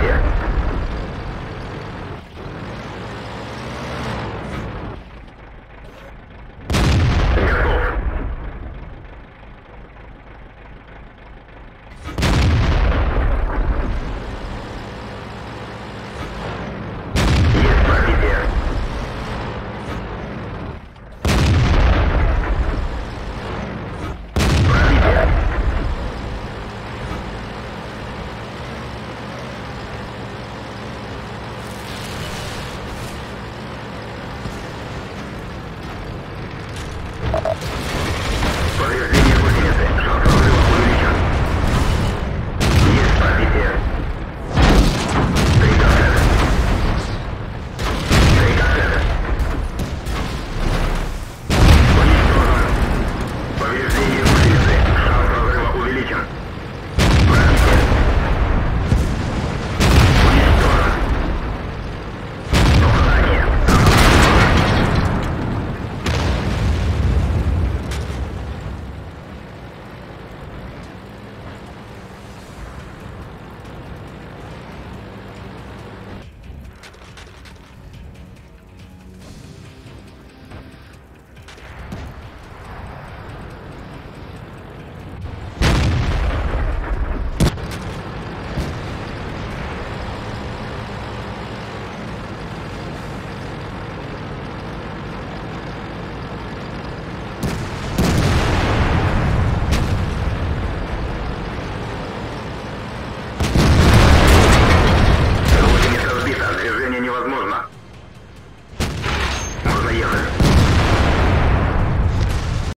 here. healer.